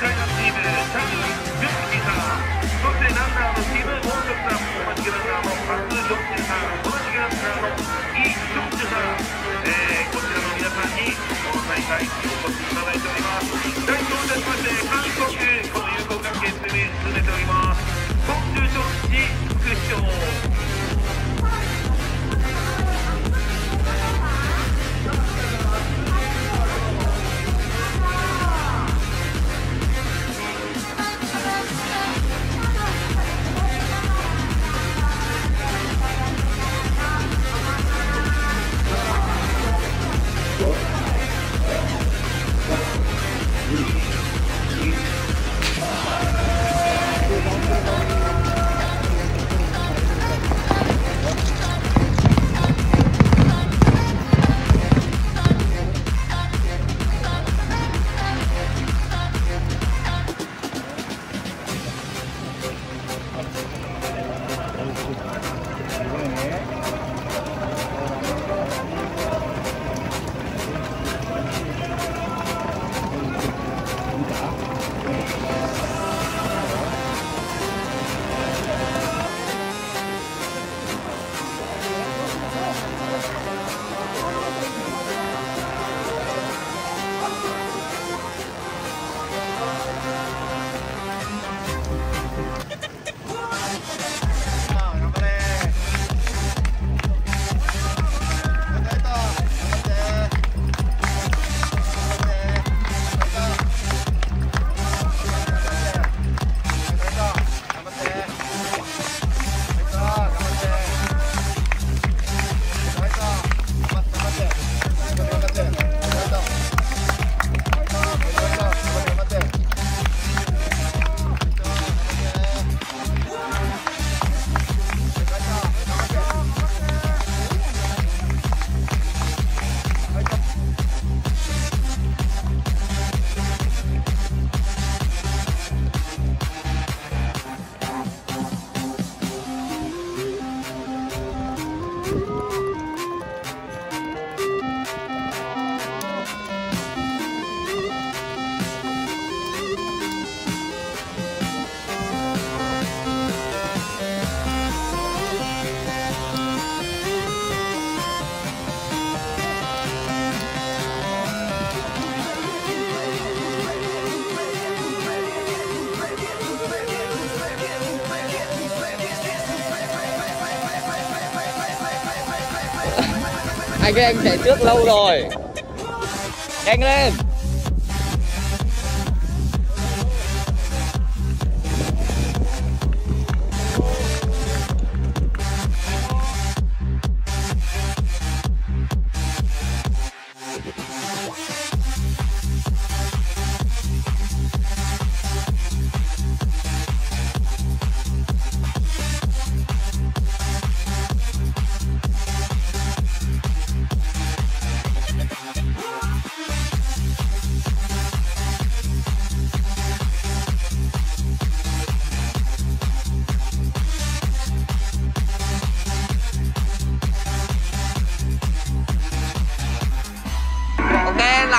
Kaisertriebe, Tangen, Jungkita, Soteinander und Liebe hai cái anh chạy trước lâu rồi. Nhanh lên.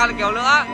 Làm được kiểu nữa